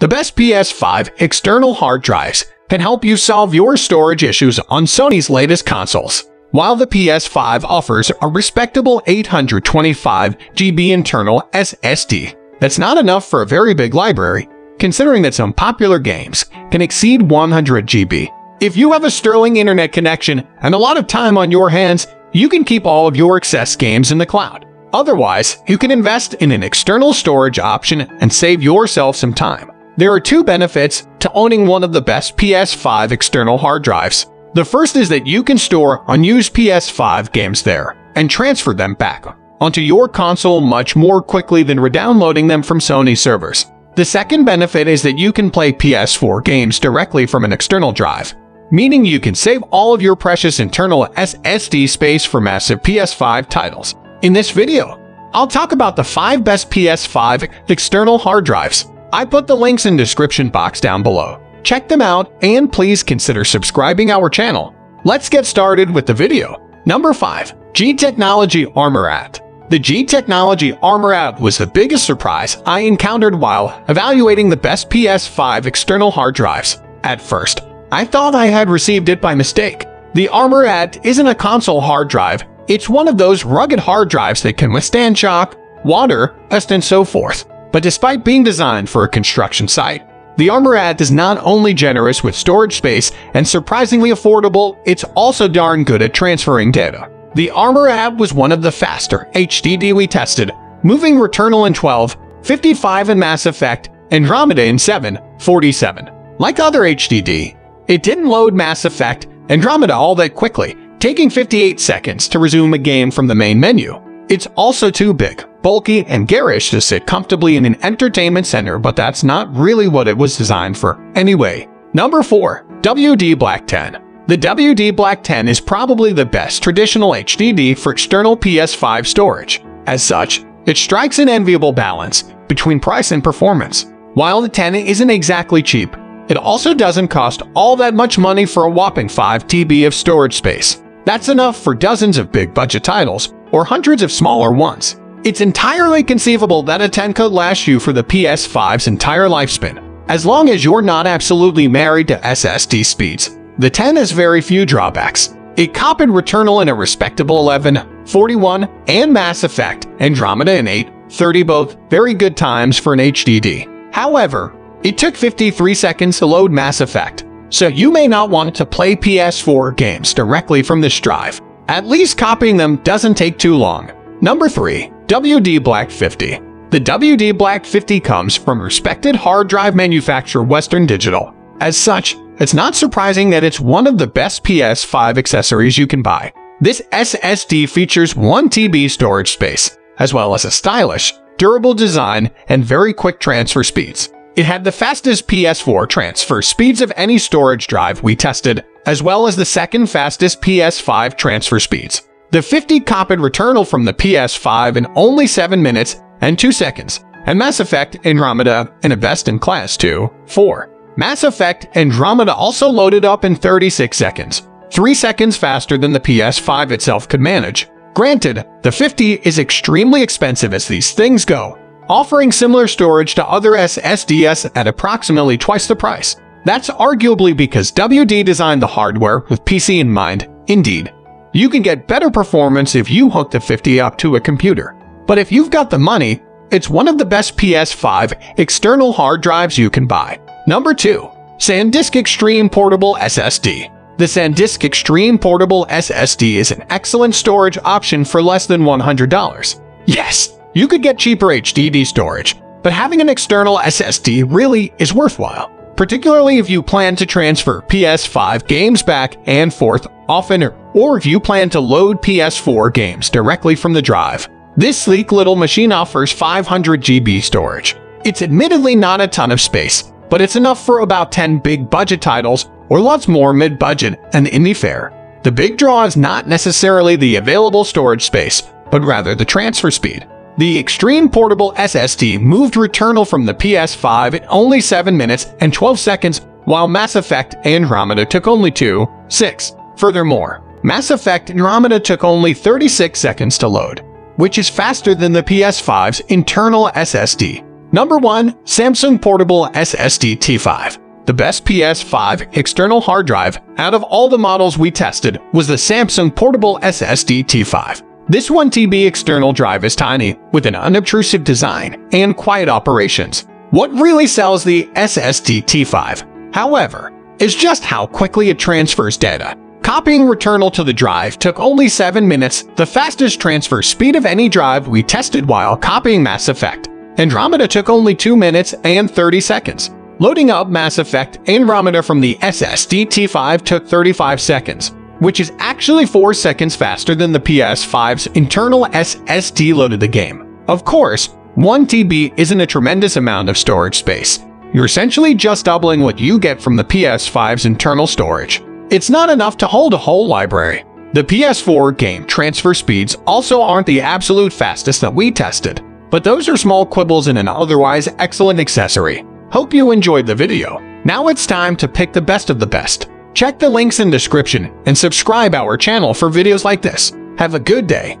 The best PS5 external hard drives can help you solve your storage issues on Sony's latest consoles. While the PS5 offers a respectable 825 GB internal SSD, that's not enough for a very big library, considering that some popular games can exceed 100 GB. If you have a sterling internet connection and a lot of time on your hands, you can keep all of your excess games in the cloud. Otherwise, you can invest in an external storage option and save yourself some time. There are two benefits to owning one of the best PS5 external hard drives. The first is that you can store unused PS5 games there and transfer them back onto your console much more quickly than redownloading them from Sony servers. The second benefit is that you can play PS4 games directly from an external drive, meaning you can save all of your precious internal SSD space for massive PS5 titles. In this video, I'll talk about the 5 best PS5 external hard drives. I put the links in description box down below. Check them out and please consider subscribing our channel. Let's get started with the video. Number 5. G Technology ArmorATD The G Technology ArmorATD was the biggest surprise I encountered while evaluating the best PS5 external hard drives. At first, I thought I had received it by mistake. The ArmorATD isn't a console hard drive, it's one of those rugged hard drives that can withstand shock, water, dust, and so forth. But despite being designed for a construction site, the ArmorATD is not only generous with storage space and surprisingly affordable, it's also darn good at transferring data. The ArmorATD was one of the faster HDD we tested, moving Returnal in 12, 55 in Mass Effect, Andromeda in 7, 47. Like other HDD, it didn't load Mass Effect Andromeda all that quickly, taking 58 seconds to resume a game from the main menu. It's also too big, bulky, and garish to sit comfortably in an entertainment center, but that's not really what it was designed for. Anyway, number 4. WD Black 10 The WD Black 10 is probably the best traditional HDD for external PS5 storage. As such, it strikes an enviable balance between price and performance. While the 10 isn't exactly cheap, it also doesn't cost all that much money for a whopping 5 TB of storage space. That's enough for dozens of big budget titles, or hundreds of smaller ones. It's entirely conceivable that a 10 could last you for the PS5's entire lifespan. As long as you're not absolutely married to SSD speeds, the 10 has very few drawbacks. It copied Returnal in a respectable 11, 41, and Mass Effect, Andromeda in 8, 30 both very good times for an HDD. However, it took 53 seconds to load Mass Effect, so you may not want to play PS4 games directly from this drive. At least copying them doesn't take too long. Number 3. WD Black 50 The WD Black 50 comes from respected hard drive manufacturer Western Digital. As such, it's not surprising that it's one of the best PS5 accessories you can buy. This SSD features 1 TB storage space, as well as a stylish, durable design and very quick transfer speeds. It had the fastest PS4 transfer speeds of any storage drive we tested, as well as the second fastest PS5 transfer speeds. The 50 copied Returnal from the PS5 in only 7 minutes and 2 seconds, and Mass Effect Andromeda in a best-in-class 2, 4. Mass Effect Andromeda also loaded up in 36 seconds, 3 seconds faster than the PS5 itself could manage. Granted, the 50 is extremely expensive as these things go, offering similar storage to other SSDs at approximately twice the price. That's arguably because WD designed the hardware with PC in mind. Indeed, you can get better performance if you hook the 50 up to a computer. But if you've got the money, it's one of the best PS5 external hard drives you can buy. Number 2. SanDisk Extreme Portable SSD The SanDisk Extreme Portable SSD is an excellent storage option for less than $100. Yes, you could get cheaper HDD storage, but having an external SSD really is worthwhile particularly if you plan to transfer PS5 games back and forth often or if you plan to load PS4 games directly from the drive. This sleek little machine offers 500 GB storage. It's admittedly not a ton of space, but it's enough for about 10 big budget titles or lots more mid-budget and indie fare. The big draw is not necessarily the available storage space, but rather the transfer speed. The Extreme Portable SSD moved Returnal from the PS5 in only 7 minutes and 12 seconds, while Mass Effect Andromeda took only 2, 6. Furthermore, Mass Effect Andromeda took only 36 seconds to load, which is faster than the PS5's internal SSD. Number 1. Samsung Portable SSD T5 The best PS5 external hard drive out of all the models we tested was the Samsung Portable SSD T5. This 1TB external drive is tiny, with an unobtrusive design and quiet operations. What really sells the SSD T5, however, is just how quickly it transfers data. Copying Returnal to the drive took only 7 minutes, the fastest transfer speed of any drive we tested while copying Mass Effect. Andromeda took only 2 minutes and 30 seconds. Loading up Mass Effect Andromeda from the SSD T5 took 35 seconds which is actually 4 seconds faster than the PS5's internal SSD loaded the game. Of course, 1 TB isn't a tremendous amount of storage space. You're essentially just doubling what you get from the PS5's internal storage. It's not enough to hold a whole library. The PS4 game transfer speeds also aren't the absolute fastest that we tested, but those are small quibbles in an otherwise excellent accessory. Hope you enjoyed the video. Now it's time to pick the best of the best. Check the links in description and subscribe our channel for videos like this. Have a good day.